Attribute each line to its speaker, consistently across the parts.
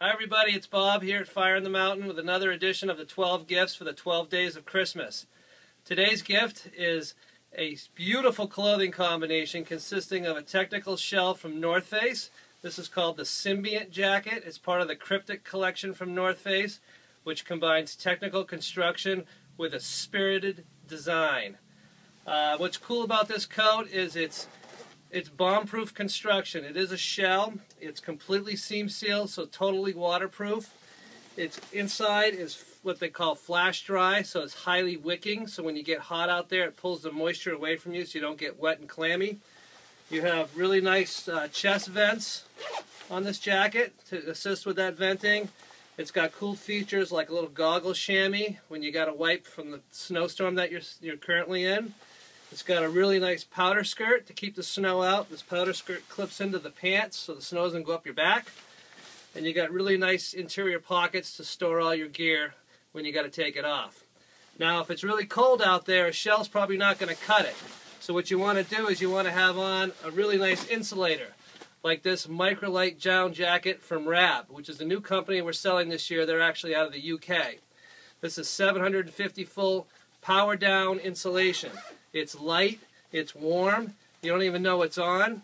Speaker 1: Hi everybody, it's Bob here at Fire in the Mountain with another edition of the 12 gifts for the 12 days of Christmas. Today's gift is a beautiful clothing combination consisting of a technical shell from North Face. This is called the Symbiont jacket. It's part of the Cryptic collection from North Face, which combines technical construction with a spirited design. Uh, what's cool about this coat is it's it's bomb-proof construction. It is a shell. It's completely seam sealed, so totally waterproof. Its inside is what they call flash dry, so it's highly wicking. So when you get hot out there, it pulls the moisture away from you so you don't get wet and clammy. You have really nice uh, chest vents on this jacket to assist with that venting. It's got cool features like a little goggle chamois when you got to wipe from the snowstorm that you're, you're currently in. It's got a really nice powder skirt to keep the snow out. This powder skirt clips into the pants so the snow doesn't go up your back. And you got really nice interior pockets to store all your gear when you got to take it off. Now, if it's really cold out there, a shell's probably not going to cut it. So what you want to do is you want to have on a really nice insulator, like this Microlight down jacket from Rab, which is a new company we're selling this year. They're actually out of the UK. This is 750 full power down insulation. It's light, it's warm, you don't even know it's on,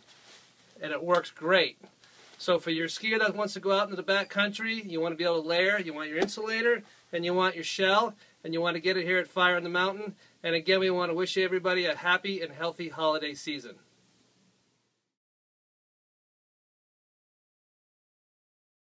Speaker 1: and it works great. So for your skier that wants to go out into the back country, you want to be able to layer, you want your insulator, and you want your shell, and you want to get it here at Fire in the Mountain. And again, we want to wish everybody a happy and healthy holiday season.